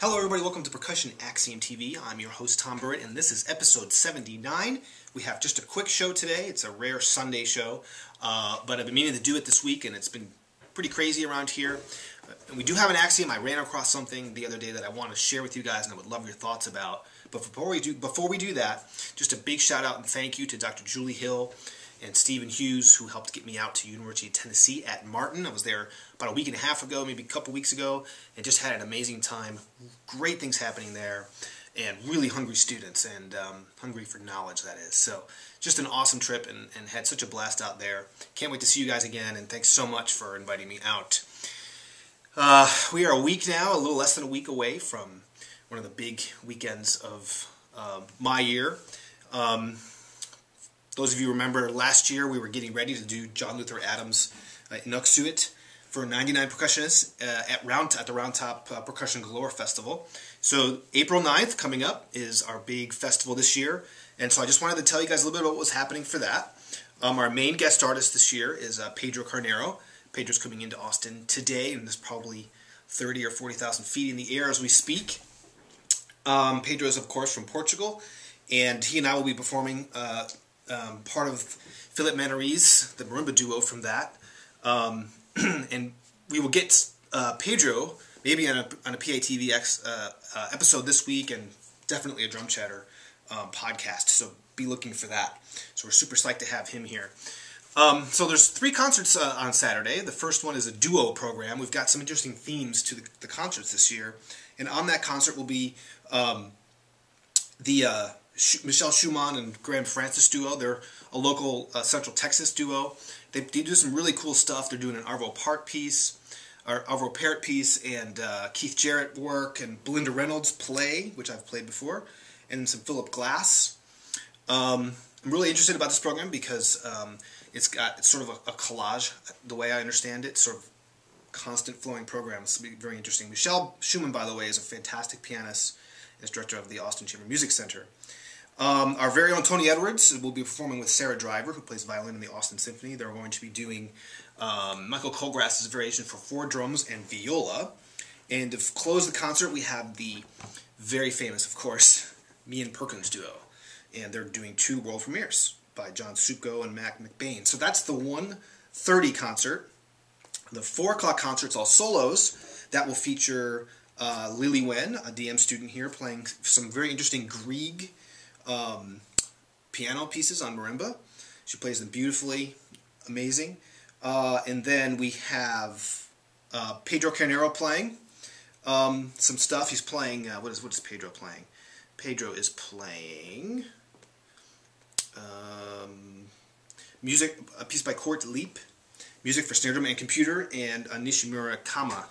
Hello, everybody. Welcome to Percussion Axiom TV. I'm your host, Tom Burritt, and this is episode 79. We have just a quick show today. It's a rare Sunday show, uh, but I've been meaning to do it this week, and it's been pretty crazy around here. And we do have an axiom. I ran across something the other day that I want to share with you guys, and I would love your thoughts about. But before we do, before we do that, just a big shout out and thank you to Dr. Julie Hill and Stephen Hughes, who helped get me out to University of Tennessee at Martin. I was there about a week and a half ago, maybe a couple weeks ago, and just had an amazing time. Great things happening there, and really hungry students, and um, hungry for knowledge, that is. So just an awesome trip, and, and had such a blast out there. Can't wait to see you guys again, and thanks so much for inviting me out. Uh, we are a week now, a little less than a week away from one of the big weekends of uh, my year. Um, those of you remember last year we were getting ready to do John Luther Adams uh, Inuksuit for 99 percussionists uh, at Round at the Round Top uh, Percussion Galore Festival. So April 9th coming up is our big festival this year, and so I just wanted to tell you guys a little bit about what was happening for that. Um, our main guest artist this year is uh, Pedro Carneiro. Pedro's coming into Austin today, and there's probably 30 or 40,000 feet in the air as we speak. Um, Pedro is, of course, from Portugal, and he and I will be performing uh, um, part of Philip Manoury's, the marimba duo from that. Um, and we will get uh, Pedro maybe on a, on a PATV uh, uh, episode this week and definitely a DrumChattr um, podcast. So be looking for that. So we're super psyched to have him here. Um, so there's three concerts uh, on Saturday. The first one is a duo program. We've got some interesting themes to the, the concerts this year. And on that concert will be um, the uh, Michelle Schumann and Graham Francis duo. They're a local uh, Central Texas duo. They, they, do some really cool stuff. They're doing an Arvo Part piece, or Arvo Pärt piece, and uh, Keith Jarrett work, and Belinda Reynolds play, which I've played before, and some Philip Glass. Um, I'm really interested about this program because um, it's got it's sort of a, a, collage, the way I understand it, sort of constant flowing program. Will be very interesting. Michelle Schumann, by the way, is a fantastic pianist and is director of the Austin Chamber Music Center. Um, our very own Tony Edwards will be performing with Sarah Driver, who plays violin in the Austin Symphony. They're going to be doing um, Michael Colgrass's variation for four drums and viola. And to close the concert, we have the very famous, of course, Meehan/Perkins duo. And they're doing two world premieres by John Supko and Mac McBain. So that's the 1.30 concert. The 4 o'clock concert's all solos. That will feature uh, Lily Wen, a DM student here, playing some very interesting Grieg um, piano pieces on marimba. She plays them beautifully, amazing. Uh, and then we have uh, Pedro Carneiro playing um, some stuff. He's playing, uh, what, is, what is Pedro playing? Pedro is playing um, music, a piece by Cort Lippe, music for snare drum and computer, and Nishimura Kama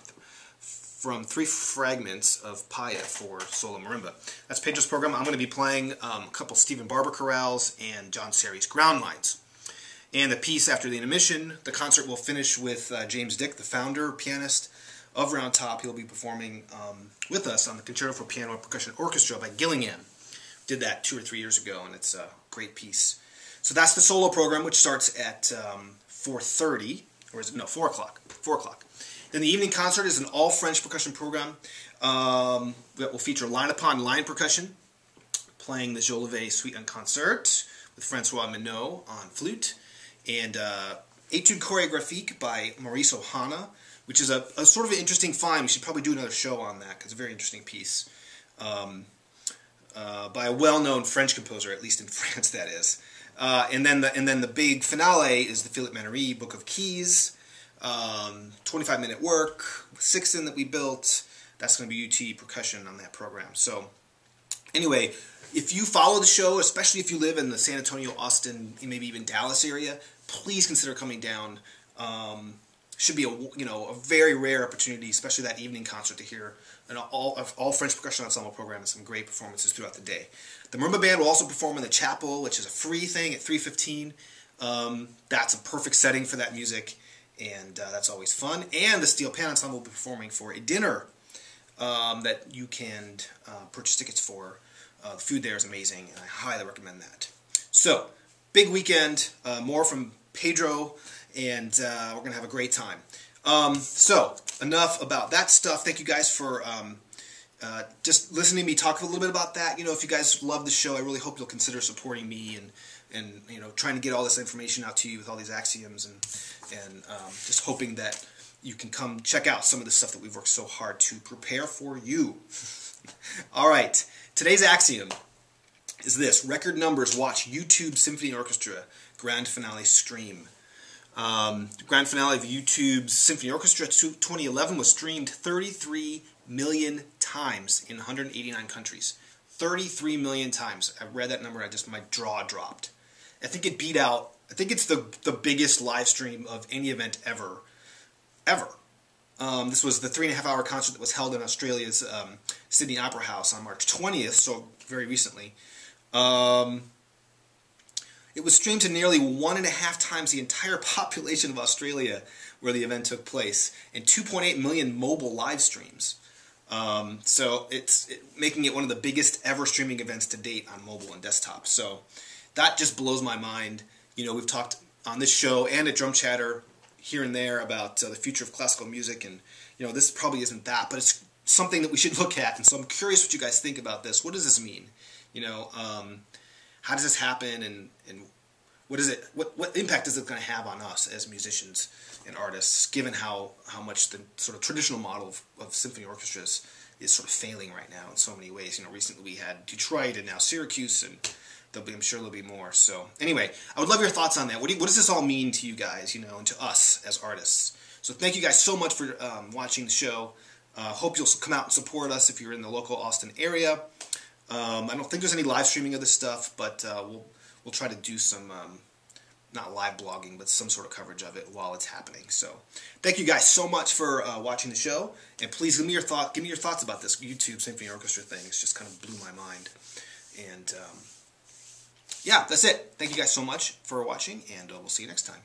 from three fragments of Paya for solo marimba. That's Pedro's program. I'm going to be playing um, a couple Stephen Barber chorales and John Serry's ground lines. And the piece after the intermission, the concert will finish with uh, James Dick, the founder, pianist of Round Top. He'll be performing um, with us on the Concerto for Piano and Percussion Orchestra by Gillingham. Did that two or three years ago, and it's a great piece. So that's the solo program, which starts at um, 4.30, or is it, no, 4 o'clock, 4 o'clock. Then the evening concert is an all-French percussion program um, that will feature line upon line percussion, playing the Jolivet Suite en Concert with Francois Minot on flute, and uh, Etude Chorégraphique by Maurice Ohana, which is a, a, sort of an interesting find. We should probably do another show on that because it's a very interesting piece. Um, uh, by a well-known French composer, at least in France, that is. Uh, and then the and then the big finale is the Philippe Manoury Book of Keys, um, 25 minute work, sixxen that we built. That's going to be UT percussion on that program. So, anyway, if you follow the show, especially if you live in the San Antonio, Austin, maybe even Dallas area, please consider coming down. Um, should be a you know a very rare opportunity, especially that evening concert, to hear an all of all French percussion ensemble program and some great performances throughout the day. The marimba band will also perform in the chapel, which is a free thing at 3:15. Um, that's a perfect setting for that music and uh, that's always fun. And the Steel Pan Ensemble will be performing for a dinner um, that you can uh, purchase tickets for. Uh, the food there is amazing, and I highly recommend that. So, big weekend, uh, more from Pedro, and uh, we're going to have a great time. Um, so, enough about that stuff. Thank you guys for um, uh, just listening to me talk a little bit about that. You know, if you guys love the show, I really hope you'll consider supporting me and and you know trying to get all this information out to you with all these axioms and and um, just hoping that you can come check out some of the stuff that we've worked so hard to prepare for you. all right, today's axiom is this: record numbers watch YouTube Symphony Orchestra grand finale stream. Um, grand finale of YouTube's Symphony Orchestra 2011 was streamed 33 million times in 189 countries. 33 million times. I read that number, I just my jaw dropped. I think it beat out. I think it's the the biggest live stream of any event ever, ever. Um, this was the three and a half hour concert that was held in Australia's um, Sydney Opera House on March 20th, so very recently. Um, it was streamed to nearly one and a half times the entire population of Australia where the event took place, and 2.8 million mobile live streams. Um, so it's it, making it one of the biggest ever streaming events to date on mobile and desktop. So that just blows my mind. You know, we've talked on this show and at DrumChattr here and there about uh, the future of classical music, and you know, this probably isn't that, but it's something that we should look at. And so I'm curious what you guys think about this. What does this mean? You know, um, how does this happen, and and what is it? What what impact is it going to have on us as musicians and artists, given how how much the sort of traditional model of, of symphony orchestras is sort of failing right now in so many ways. You know, recently we had Detroit and now Syracuse, and be I'm sure there'll be more. So anyway, I would love your thoughts on that. What, do you, what does this all mean to you guys? You know, and to us as artists. So thank you guys so much for um, watching the show. Uh, hope you'll come out and support us if you're in the local Austin area. Um, I don't think there's any live streaming of this stuff, but uh, we'll we'll try to do some um, not live blogging, but some sort of coverage of it while it's happening. So, thank you guys so much for uh, watching the show, and please give me your thought. Give me your thoughts about this YouTube Symphony Orchestra thing. It's just kind of blew my mind, and um, yeah, that's it. Thank you guys so much for watching, and uh, we'll see you next time.